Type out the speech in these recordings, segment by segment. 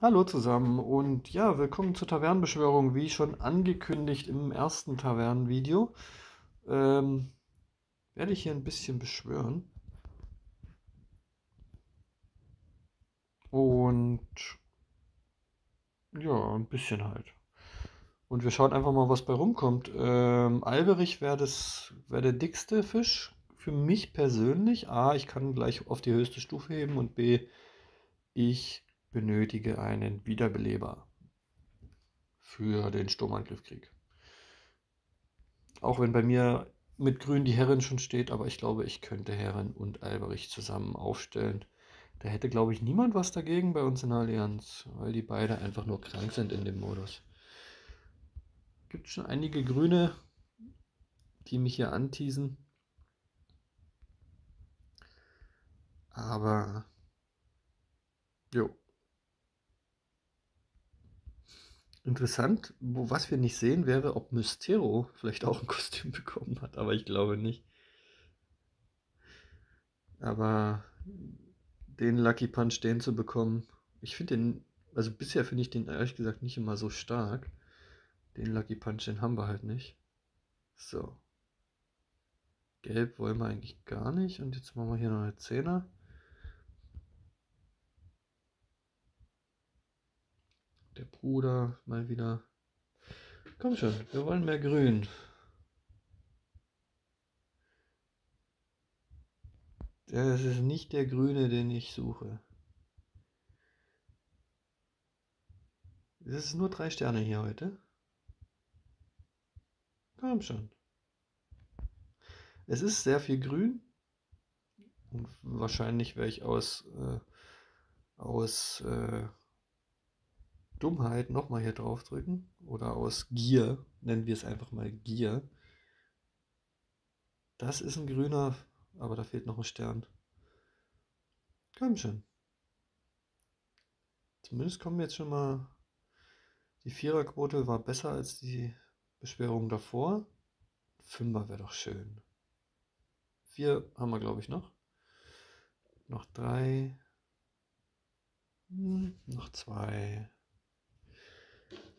Hallo zusammen und ja, willkommen zur Tavernenbeschwörung, wie schon angekündigt im ersten Tavernenvideo. Ähm, werde ich hier ein bisschen beschwören. Und ja, ein bisschen halt. Und wir schauen einfach mal, was bei rumkommt. Ähm, Alberich wäre wär der dickste Fisch für mich persönlich. A, ich kann gleich auf die höchste Stufe heben und B, ich benötige einen Wiederbeleber für den Sturmangriffkrieg. Auch wenn bei mir mit Grün die Herrin schon steht, aber ich glaube, ich könnte Herrin und Alberich zusammen aufstellen. Da hätte, glaube ich, niemand was dagegen bei uns in der Allianz, weil die beide einfach nur krank sind in dem Modus. Gibt schon einige Grüne, die mich hier anteasen. Aber, jo. Interessant, wo, was wir nicht sehen, wäre, ob Mystero vielleicht auch ein Kostüm bekommen hat, aber ich glaube nicht. Aber den Lucky Punch, den zu bekommen, ich finde den, also bisher finde ich den ehrlich gesagt nicht immer so stark. Den Lucky Punch, den haben wir halt nicht. So. Gelb wollen wir eigentlich gar nicht. Und jetzt machen wir hier noch eine Zehner. Der Bruder mal wieder. Komm schon, wir wollen mehr Grün. Das ist nicht der Grüne, den ich suche. Es ist nur drei Sterne hier heute. Komm schon. Es ist sehr viel Grün. Und wahrscheinlich werde ich aus, äh, aus äh, Dummheit nochmal hier drauf drücken. Oder aus Gier, nennen wir es einfach mal Gier. Das ist ein grüner, aber da fehlt noch ein Stern. Komm schon. Zumindest kommen jetzt schon mal. Die Viererquote war besser als die Beschwerung davor. Fünfer wäre doch schön. Vier haben wir, glaube ich, noch. Noch drei. Hm, noch zwei.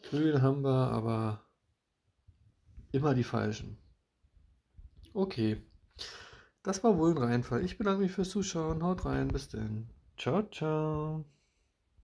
Grün haben wir, aber immer die falschen. Okay. Das war wohl ein Reinfall. Ich bedanke mich fürs Zuschauen. Haut rein. Bis denn. Ciao, ciao.